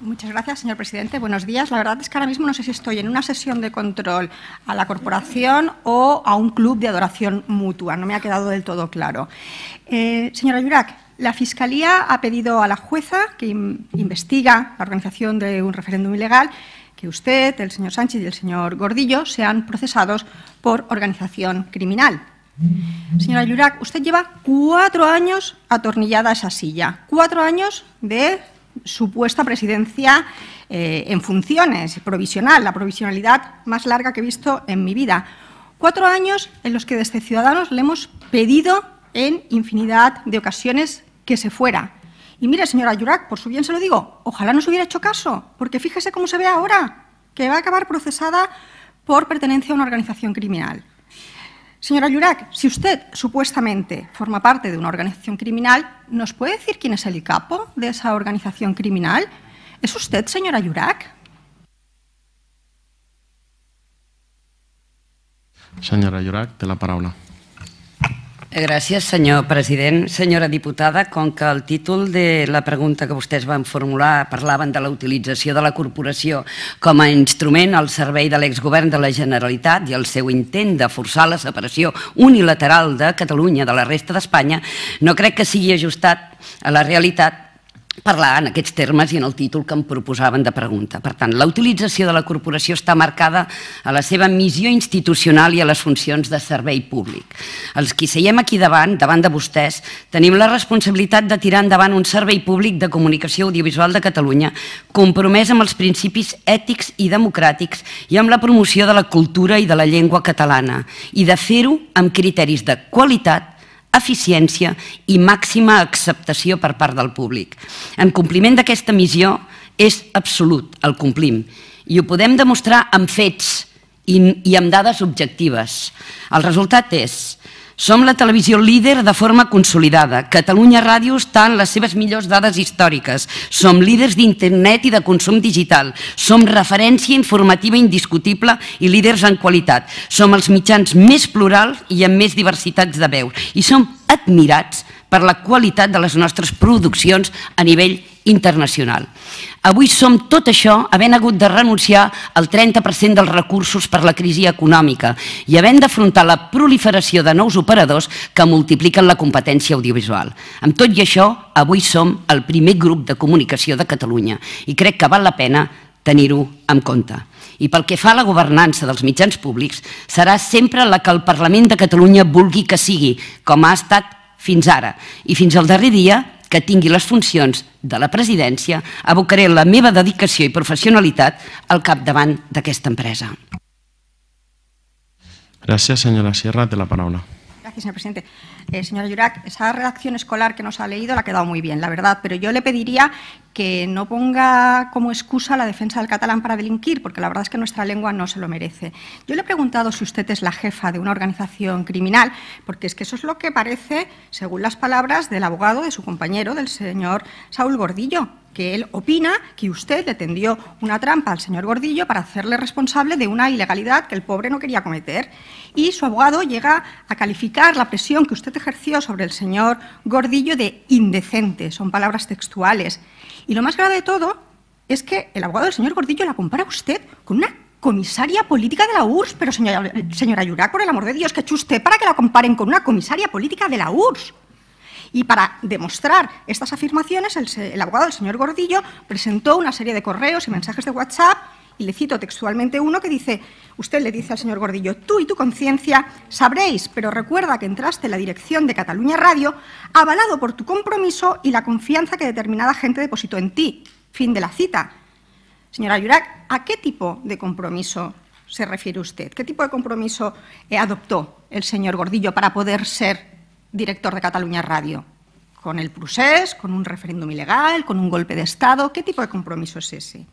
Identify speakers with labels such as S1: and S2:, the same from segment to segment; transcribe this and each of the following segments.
S1: Muchas gracias, señor presidente. Buenos días. La verdad es que ahora mismo no sé si estoy en una sesión de control a la corporación o a un club de adoración mutua. No me ha quedado del todo claro. Eh, señora Yurac, la Fiscalía ha pedido a la jueza que investiga la organización de un referéndum ilegal que usted, el señor Sánchez y el señor Gordillo sean procesados por organización criminal. Señora Yurac, usted lleva cuatro años atornillada a esa silla, cuatro años de supuesta presidencia eh, en funciones, provisional, la provisionalidad más larga que he visto en mi vida. Cuatro años en los que desde Ciudadanos le hemos pedido en infinidad de ocasiones que se fuera. Y mire, señora Yurac, por su bien se lo digo, ojalá no se hubiera hecho caso, porque fíjese cómo se ve ahora, que va a acabar procesada por pertenencia a una organización criminal. Señora Yurac, si usted supuestamente forma parte de una organización criminal, ¿nos puede decir quién es el capo de esa organización criminal? ¿Es usted, señora Yurac?
S2: Senyora Llorac, té la paraula.
S3: Gràcies, senyor president. Senyora diputada, com que el títol de la pregunta que vostès van formular parlaven de la utilització de la corporació com a instrument al servei de l'exgovern de la Generalitat i el seu intent de forçar la separació unilateral de Catalunya de la resta d'Espanya, no crec que sigui ajustat a la realitat parlar en aquests termes i en el títol que em proposaven de pregunta. Per tant, la utilització de la corporació està marcada a la seva missió institucional i a les funcions de servei públic. Els qui seiem aquí davant, davant de vostès, tenim la responsabilitat de tirar endavant un servei públic de comunicació audiovisual de Catalunya compromès amb els principis ètics i democràtics i amb la promoció de la cultura i de la llengua catalana i de fer-ho amb criteris de qualitat eficiència i màxima acceptació per part del públic. En compliment d'aquesta missió és absolut, el complim, i ho podem demostrar amb fets i, amb dades objectives. El resultat és som la televisió líder de forma consolidada. Catalunya Ràdio està en les seves millors dades històriques. Som líders d'internet i de consum digital. Som referència informativa indiscutible i líders en qualitat. Som els mitjans més plurals i amb més diversitats de veus. I som admirats per la qualitat de les nostres produccions a nivell internacional. Avui som tot això havent hagut de renunciar al 30% dels recursos per la crisi econòmica i havent d'afrontar la proliferació de nous operadors que multipliquen la competència audiovisual. Amb tot i això, avui som el primer grup de comunicació de Catalunya i crec que val la pena tenir-ho en compte. I pel que fa a la governança dels mitjans públics, serà sempre la que el Parlament de Catalunya vulgui que sigui, com ha estat fins ara. I fins al darrer dia que tingui les funcions de la presidència, abocaré la meva dedicació i professionalitat al capdavant d'aquesta empresa.
S2: Gràcies, senyora Sierra. Té la paraula.
S1: Gracias, señor presidente. Eh, señora Yurac, esa redacción escolar que nos ha leído la ha quedado muy bien, la verdad, pero yo le pediría que no ponga como excusa la defensa del catalán para delinquir, porque la verdad es que nuestra lengua no se lo merece. Yo le he preguntado si usted es la jefa de una organización criminal, porque es que eso es lo que parece, según las palabras del abogado de su compañero, del señor Saúl Gordillo que él opina que usted le tendió una trampa al señor Gordillo para hacerle responsable de una ilegalidad que el pobre no quería cometer. Y su abogado llega a calificar la presión que usted ejerció sobre el señor Gordillo de indecente, son palabras textuales. Y lo más grave de todo es que el abogado del señor Gordillo la compara a usted con una comisaria política de la URSS. Pero señora, señora por el amor de Dios, que hecho usted para que la comparen con una comisaria política de la URSS. Y para demostrar estas afirmaciones, el, abogado del señor Gordillo presentó una serie de correos y mensajes de WhatsApp y le cito textualmente uno que dice, usted le dice al señor Gordillo, tú y tu conciencia sabréis, pero recuerda que entraste en la dirección de Cataluña Radio avalado por tu compromiso y la confianza que determinada gente depositó en ti. Fin de la cita. Señora Yurac, ¿a qué tipo de compromiso se refiere usted? ¿Qué tipo de compromiso adoptó el señor Gordillo para poder ser director de Cataluña Radio? ¿Con el procés, con un referéndum ilegal, con un golpe de Estado? ¿Qué tipo de compromiso es ese?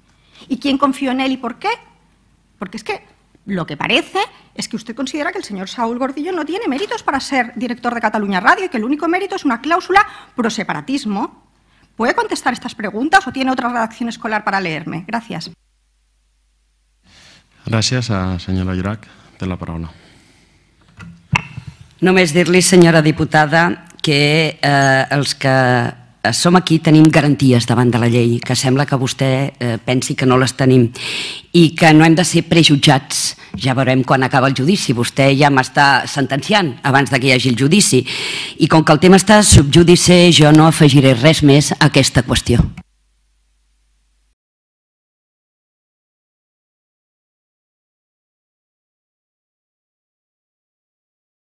S1: ¿Y quién confió en él y por qué? Porque es que lo que parece es que usted considera que el señor Saúl Gordillo no tiene méritos para ser director de Cataluña Radio y que el único mérito es una cláusula pro separatismo. ¿Puede contestar estas preguntas o tiene otra redacción escolar para leerme? Gracias.
S2: Gràcies, senyora Llorac. Té la paraula.
S3: Només dir-li, senyora diputada, que eh, els que som aquí, tenim garanties davant de la llei, que sembla que vostè eh, pensi que no les tenim i que no hem de ser prejutjats. Ja veurem quan acaba el judici. Vostè ja m'està sentenciant abans de que hi hagi el judici. I com que el tema està subjudice, jo no afegiré res més a aquesta qüestió.